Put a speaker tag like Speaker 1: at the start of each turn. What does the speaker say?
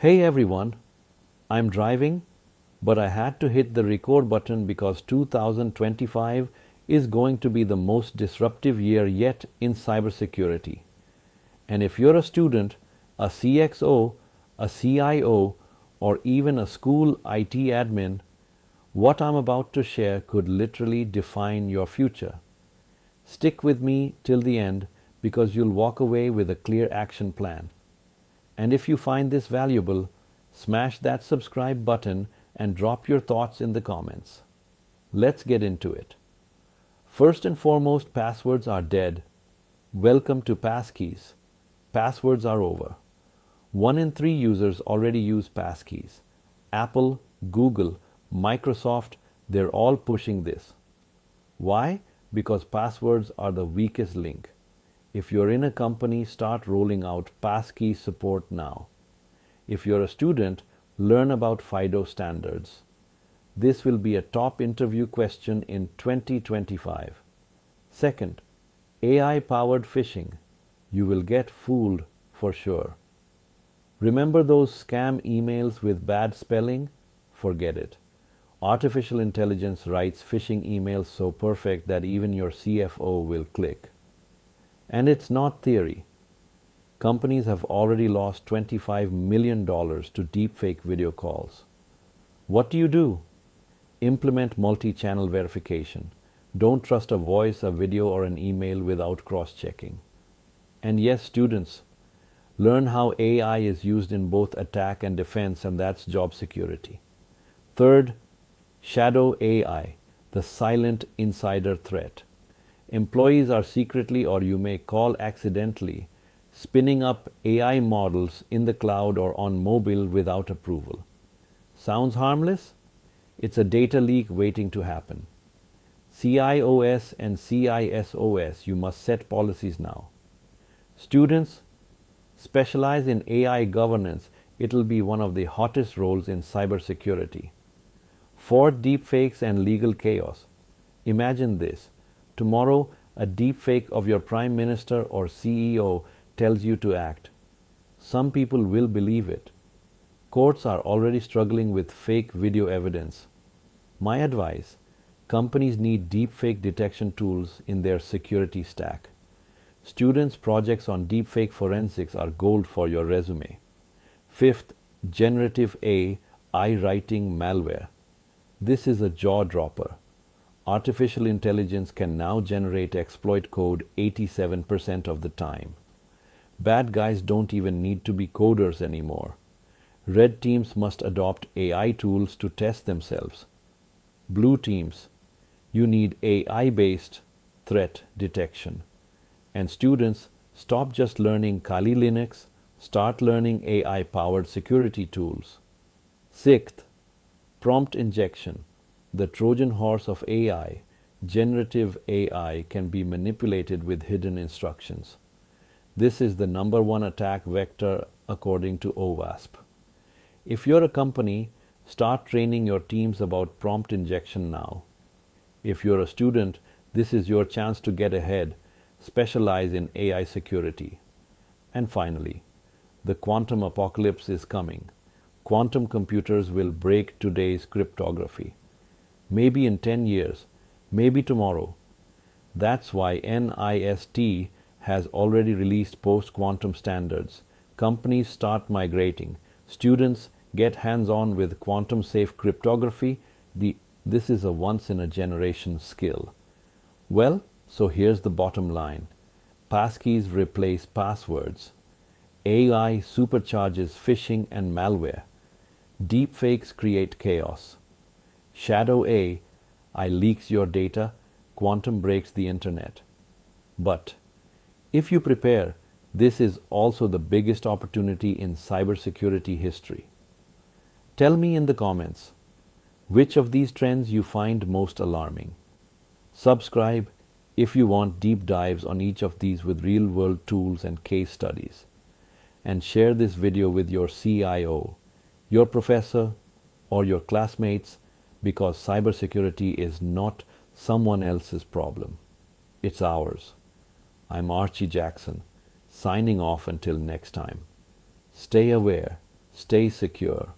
Speaker 1: Hey everyone, I'm driving, but I had to hit the record button because 2025 is going to be the most disruptive year yet in cybersecurity. And if you're a student, a CXO, a CIO, or even a school IT admin, what I'm about to share could literally define your future. Stick with me till the end because you'll walk away with a clear action plan. And if you find this valuable, smash that subscribe button and drop your thoughts in the comments. Let's get into it. First and foremost, passwords are dead. Welcome to passkeys. Passwords are over. One in three users already use passkeys. Apple, Google, Microsoft, they're all pushing this. Why? Because passwords are the weakest link. If you're in a company, start rolling out passkey support now. If you're a student, learn about FIDO standards. This will be a top interview question in 2025. Second, AI powered phishing. You will get fooled for sure. Remember those scam emails with bad spelling? Forget it. Artificial intelligence writes phishing emails so perfect that even your CFO will click. And it's not theory. Companies have already lost $25 million to deepfake video calls. What do you do? Implement multi channel verification. Don't trust a voice, a video, or an email without cross checking. And yes, students, learn how AI is used in both attack and defense, and that's job security. Third, Shadow AI, the silent insider threat. Employees are secretly, or you may call accidentally, spinning up AI models in the cloud or on mobile without approval. Sounds harmless? It's a data leak waiting to happen. CIOS and CISOS, you must set policies now. Students, specialize in AI governance. It'll be one of the hottest roles in cybersecurity. For deepfakes and legal chaos. Imagine this. Tomorrow, a deepfake of your prime minister or CEO tells you to act. Some people will believe it. Courts are already struggling with fake video evidence. My advice companies need deepfake detection tools in their security stack. Students' projects on deepfake forensics are gold for your resume. Fifth, generative A, I writing malware. This is a jaw dropper. Artificial intelligence can now generate exploit code 87% of the time. Bad guys don't even need to be coders anymore. Red teams must adopt AI tools to test themselves. Blue teams, you need AI based threat detection. And students, stop just learning Kali Linux, start learning AI powered security tools. Sixth, Prompt injection, the Trojan horse of AI, generative AI can be manipulated with hidden instructions. This is the number one attack vector according to OWASP. If you're a company, start training your teams about prompt injection now. If you're a student, this is your chance to get ahead, specialize in AI security. And finally, the quantum apocalypse is coming quantum computers will break today's cryptography. Maybe in 10 years, maybe tomorrow. That's why NIST has already released post quantum standards. Companies start migrating. Students get hands on with quantum safe cryptography. The, this is a once in a generation skill. Well, so here's the bottom line passkeys replace passwords. AI supercharges phishing and malware. Deepfakes create chaos. Shadow A, I leaks your data, quantum breaks the internet. But if you prepare, this is also the biggest opportunity in cybersecurity history. Tell me in the comments which of these trends you find most alarming. Subscribe if you want deep dives on each of these with real world tools and case studies. And share this video with your CIO your professor or your classmates because cybersecurity is not someone else's problem. It's ours. I'm Archie Jackson, signing off until next time. Stay aware, stay secure.